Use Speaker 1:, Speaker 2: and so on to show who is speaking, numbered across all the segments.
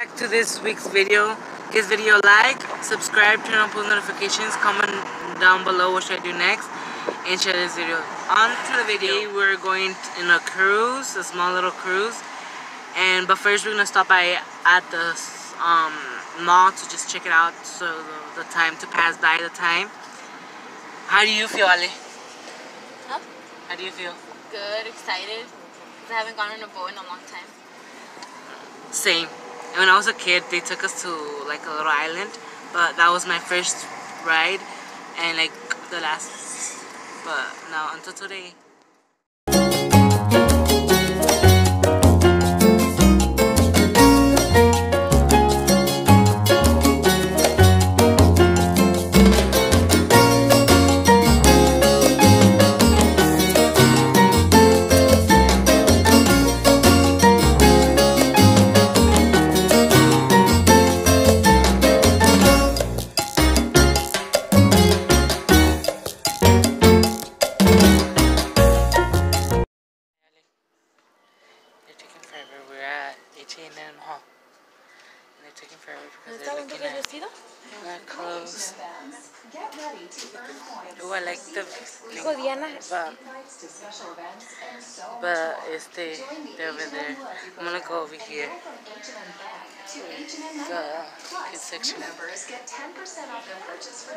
Speaker 1: Back to this week's video. Give this video a like, subscribe, turn on post notifications, comment down below what should I do next, and share this video. On to the video, we're going in a cruise, a small little cruise. And but first we're gonna stop by at the um, mall to just check it out so the, the time to pass by the time. How do you feel, Ali?
Speaker 2: Huh?
Speaker 1: How do you feel?
Speaker 2: Good, excited. Because I haven't gone on a boat in a long time.
Speaker 1: Same. And when I was a kid, they took us to like a little island, but that was my first ride, and like the last. But now until today. Oh, I like the thing. But, but este, they're over there. I'm gonna go over here. The kids section.
Speaker 3: Members get 10% off their purchase for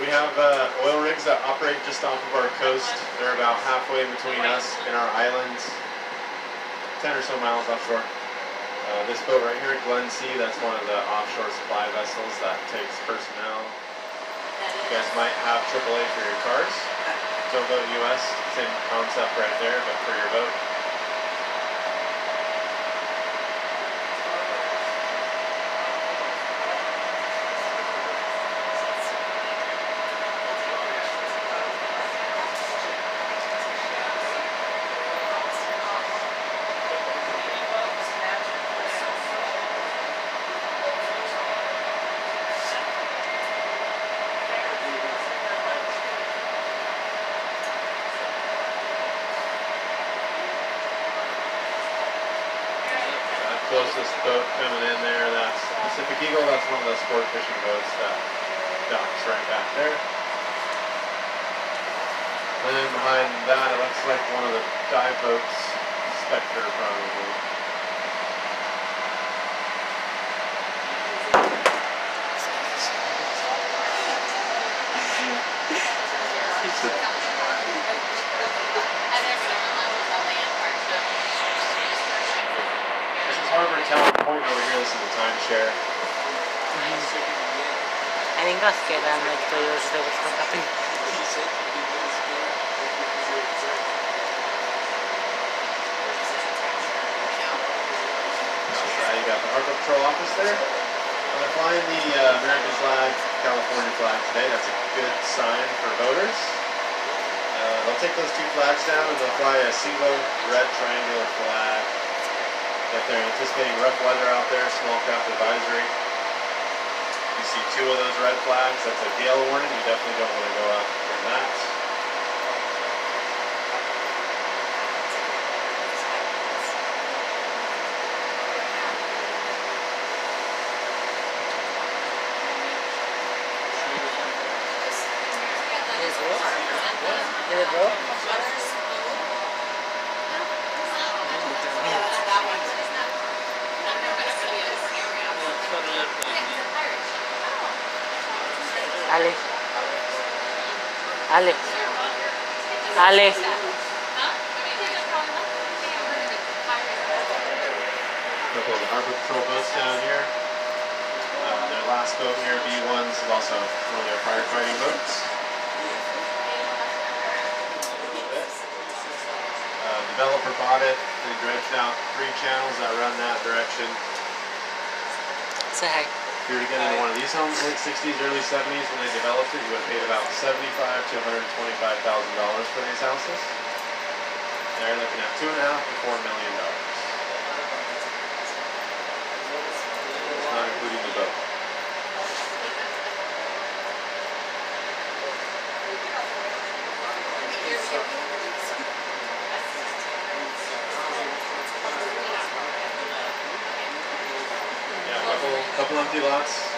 Speaker 4: we have uh, oil rigs that operate just off of our coast. They're about halfway between us and our islands, ten or so miles offshore. Uh, this boat right here at Glen Sea, that's one of the offshore supply vessels that takes personnel. You guys might have AAA for your cars. Don't Towboat US, same concept right there, but for your boat. Closest boat coming in there, that's Pacific Eagle. That's one of the sport fishing boats that docks right back there. And then behind that, it looks like one of the dive boats, Spectre probably. This is Harbor Town Point over here. This is the timeshare.
Speaker 1: I think I was scared. I'm like, Toyo's there. What's going
Speaker 4: you got the Harbor Patrol office there. Uh, they're flying the uh, American flag, California flag today. That's a good sign for voters. Uh, they'll take those two flags down and they'll fly a single red triangular flag. If they're anticipating rough weather out there, small craft advisory. You see two of those red flags, that's a gale warning. You definitely don't want to go out in that.
Speaker 1: Is it real? Is it real? Ale. Ale.
Speaker 4: Local Harbor Patrol boats down here. Um, their last boat here, B1s, is also one of their firefighting boats. Uh, developer bought it. They dredged out three channels that run that direction.
Speaker 1: Say hi.
Speaker 4: If you were to get into one of these homes, late 60s, early 70s, when they developed it, you would have paid about 75 to 125 thousand dollars for these houses. They're looking at two and a half to four million dollars. It's not including the boat. Yeah, couple, couple empty lots.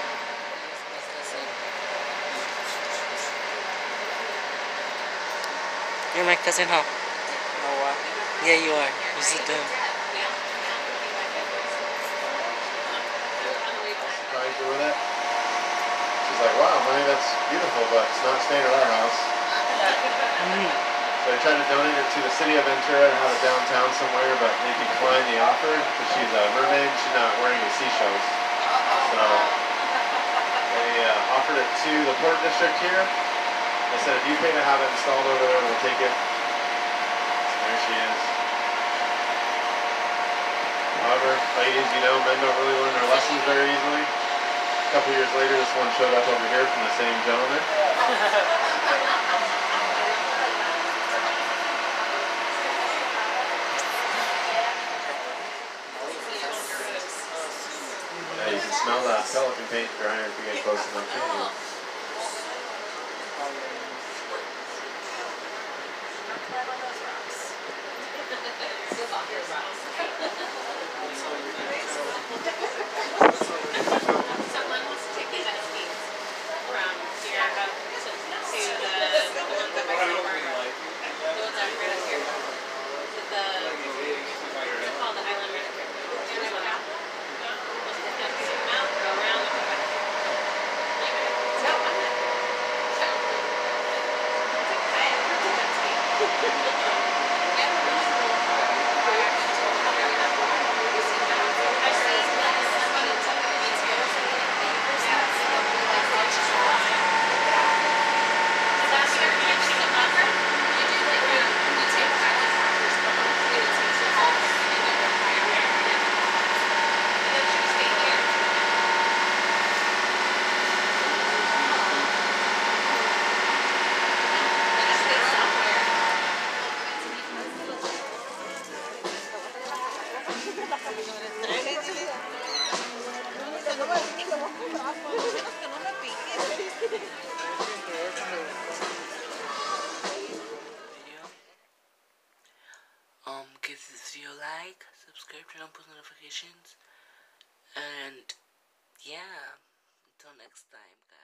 Speaker 1: You're my cousin, huh? Yeah, you are. You sit down.
Speaker 4: Surprised her with it. She's like, wow, honey, that's beautiful, but it's not staying at our house.
Speaker 1: Mm.
Speaker 4: So I tried to donate it to the city of Ventura and have it downtown somewhere, but they declined the offer because she's a mermaid. She's not wearing any seashells. So they uh, offered it to the port district here. They said, if you pay to have it installed over there, we'll take it. So there she is. However, ladies, you know, men don't really learn their lessons very easily. A couple years later, this one showed up over here from the same gentleman. you can smell that pelican paint drying if you get close enough to it.
Speaker 2: Someone wants to take these ice creams from Sierra to, to the, the ones that my neighbor, the ones that right up here. To the, what's it called, the island right up here. Do they want out? Let's just get them out, go around, and come back. No, I'm not. So, it's like, I have to jet ski. Yeah, really cool. I've seen like somebody took a video of some like neighbors that like watch Is that your connection to Upper? You do like um, you take Highland Farmers phone, and it takes you home, and then you go right there. And then should we stay here? Like stay somewhere.
Speaker 1: video. Um, give this video a like, subscribe, turn on post notifications, and yeah, until next time, guys.